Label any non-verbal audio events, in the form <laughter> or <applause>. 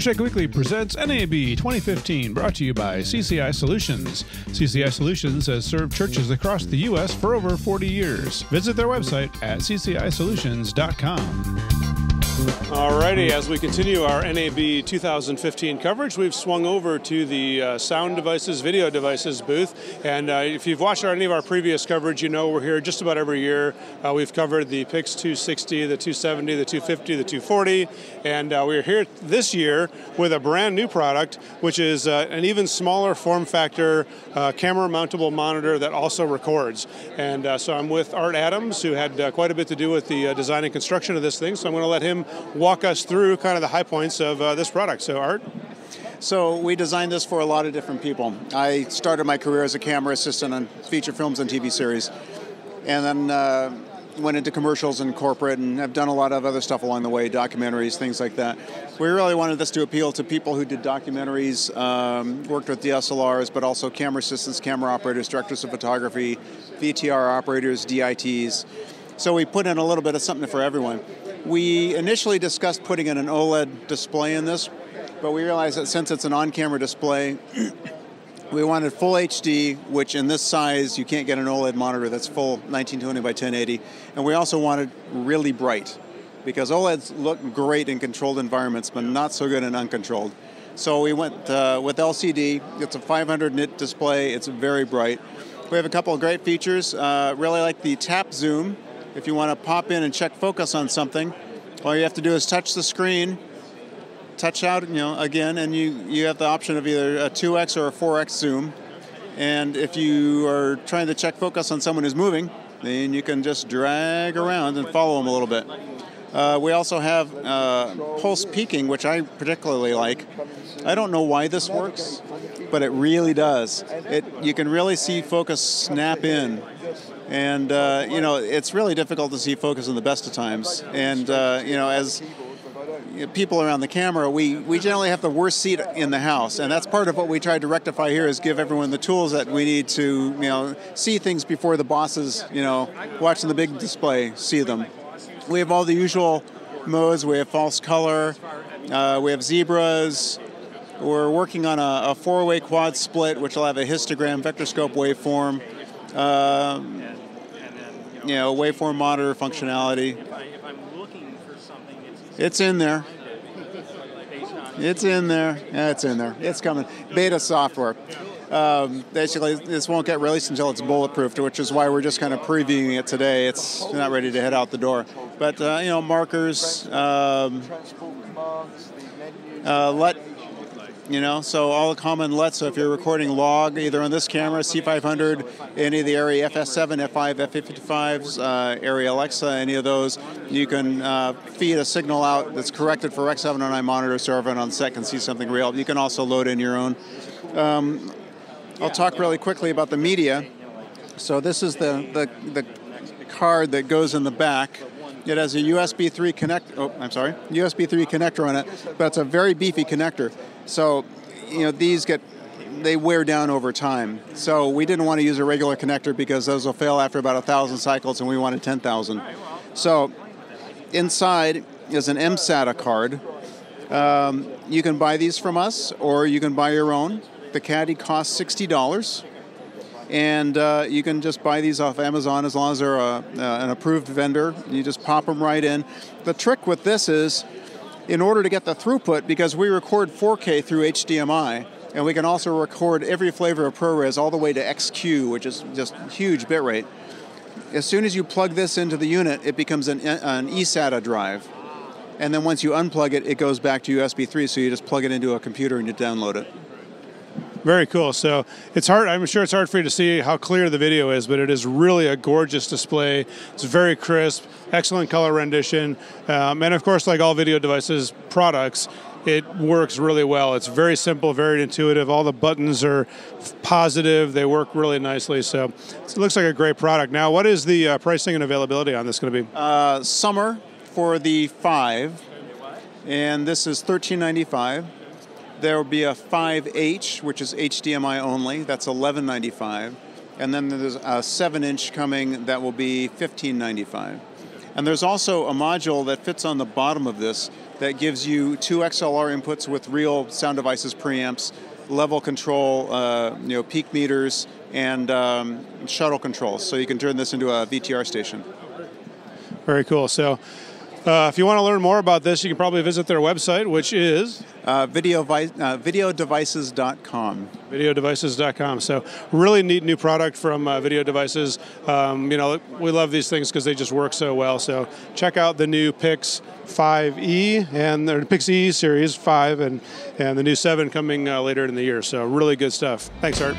Church Weekly presents NAB 2015, brought to you by CCI Solutions. CCI Solutions has served churches across the U.S. for over 40 years. Visit their website at ccisolutions.com. Alrighty, as we continue our NAB 2015 coverage, we've swung over to the uh, sound devices, video devices booth. And uh, if you've watched any of our previous coverage, you know we're here just about every year. Uh, we've covered the Pix 260, the 270, the 250, the 240. And uh, we're here this year with a brand new product, which is uh, an even smaller form factor uh, camera mountable monitor that also records. And so I'm with Art Adams, who had quite a bit to do with the design and construction of this thing. So I'm going to let him walk us through kind of the high points of uh, this product. So, Art? So we designed this for a lot of different people. I started my career as a camera assistant on feature films and TV series, and then uh, went into commercials and corporate, and I've done a lot of other stuff along the way, documentaries, things like that. We really wanted this to appeal to people who did documentaries, um, worked with DSLRs, but also camera assistants, camera operators, directors of photography, VTR operators, DITs. So we put in a little bit of something for everyone. We initially discussed putting in an OLED display in this, but we realized that since it's an on-camera display, <clears throat> we wanted full HD, which in this size you can't get an OLED monitor that's full 1920 by 1080, and we also wanted really bright, because OLEDs look great in controlled environments, but not so good in uncontrolled. So we went uh, with LCD. It's a 500 nit display. It's very bright. We have a couple of great features. Uh, really like the tap zoom if you want to pop in and check focus on something, all you have to do is touch the screen, touch out, you know, again, and you, you have the option of either a 2x or a 4x zoom. And if you are trying to check focus on someone who's moving, then you can just drag around and follow them a little bit. Uh, we also have uh, pulse peaking, which I particularly like. I don't know why this works, but it really does. It you can really see focus snap in and uh, you know it's really difficult to see focus in the best of times. And uh, you know, as people around the camera, we, we generally have the worst seat in the house, and that's part of what we tried to rectify here is give everyone the tools that we need to you know see things before the bosses you know watching the big display see them. We have all the usual modes. We have false color. Uh, we have zebras. We're working on a, a four-way quad split, which will have a histogram vectorscope waveform. Um, you know, waveform monitor functionality. It's in there. It's in there. Yeah, it's in there. It's coming. Beta software. Um, basically, this won't get released until it's bulletproof, which is why we're just kind of previewing it today. It's not ready to head out the door. But, uh, you know, markers, um, uh, let you know? So all the common LUTs so if you're recording log either on this camera c500 any of the ARRI fs7 f5 f55s uh, ARRI alexa any of those you can uh, feed a signal out that's corrected for Rec709 monitor so everyone on set can see something real. You can also load in your own. Um, i'll talk really quickly about the media. So this is the, the, the card that goes in the back it has a USB 3 connect. Oh, I'm sorry, USB 3 connector on it, but it's a very beefy connector. So, you know, these get they wear down over time. So we didn't want to use a regular connector because those will fail after about a thousand cycles, and we wanted 10,000. So inside is an MSATA card. Um, you can buy these from us, or you can buy your own. The caddy costs sixty dollars and uh, you can just buy these off Amazon as long as they're a, uh, an approved vendor. You just pop them right in. The trick with this is, in order to get the throughput, because we record 4K through HDMI, and we can also record every flavor of ProRes all the way to XQ, which is just huge bitrate. As soon as you plug this into the unit, it becomes an, an eSATA drive. And then once you unplug it, it goes back to USB 3, so you just plug it into a computer and you download it. Very cool. So it's hard. I'm sure it's hard for you to see how clear the video is, but it is really a gorgeous display. It's very crisp, excellent color rendition, um, and of course, like all video devices products, it works really well. It's very simple, very intuitive. All the buttons are positive. They work really nicely. So it looks like a great product. Now, what is the uh, pricing and availability on this going to be? Uh, summer for the five, and this is thirteen ninety five. There will be a 5H, which is HDMI only. That's 11.95, and then there's a 7-inch coming that will be 15.95. And there's also a module that fits on the bottom of this that gives you two XLR inputs with real sound devices preamps, level control, uh, you know, peak meters, and um, shuttle controls. So you can turn this into a VTR station. Very cool. So uh, if you want to learn more about this, you can probably visit their website, which is uh, video vi- uh, videodevices.com. Videodevices.com. So really neat new product from uh, Video Devices. Um, you know, we love these things because they just work so well. So check out the new Pix 5e and the Pix E series 5 and and the new 7 coming uh, later in the year. So really good stuff. Thanks, Art.